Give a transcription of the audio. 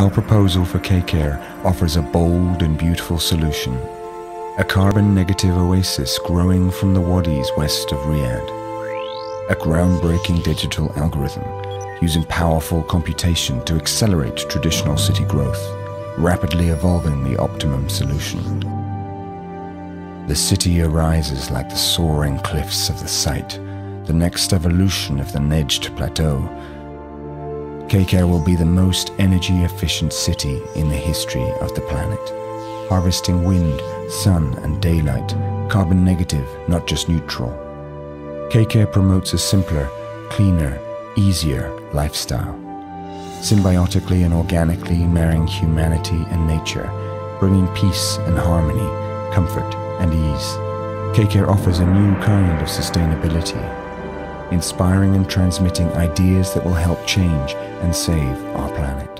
Our proposal for KA CARE offers a bold and beautiful solution. A carbon-negative oasis growing from the wadis west of Riyadh. A groundbreaking digital algorithm using powerful computation to accelerate traditional city growth, rapidly evolving the optimum solution. The city arises like the soaring cliffs of the site, the next evolution of the Nejd Plateau. KA CARE will be the most energy efficient city in the history of the planet, harvesting wind, sun and daylight, carbon negative, not just neutral. KA CARE promotes a simpler, cleaner, easier lifestyle, symbiotically and organically marrying humanity and nature, bringing peace and harmony, comfort and ease. KA CARE offers a new kind of sustainability, inspiring and transmitting ideas that will help change and save our planet.